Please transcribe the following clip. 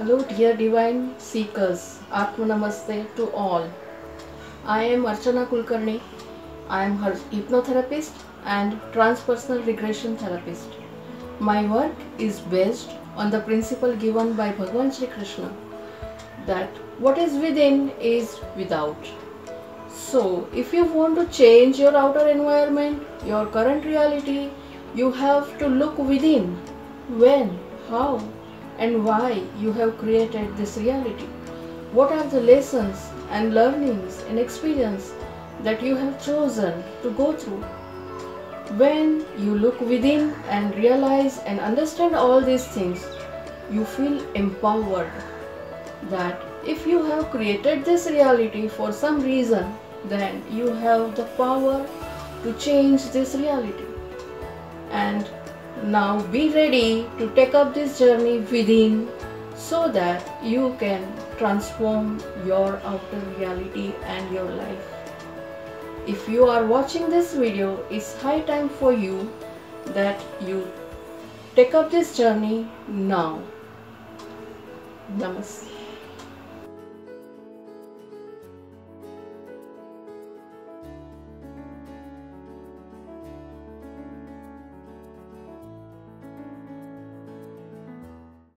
Hello, dear divine seekers. Atma Namaste to all. I am Archana Kulkarni. I am her hypnotherapist and transpersonal regression therapist. My work is based on the principle given by Bhagavan Shri Krishna that what is within is without. So, if you want to change your outer environment, your current reality, you have to look within when, how, and why you have created this reality. What are the lessons and learnings and experience that you have chosen to go through? When you look within and realize and understand all these things, you feel empowered that if you have created this reality for some reason, then you have the power to change this reality. And now be ready to take up this journey within so that you can transform your outer reality and your life. If you are watching this video, it's high time for you that you take up this journey now. Namaste.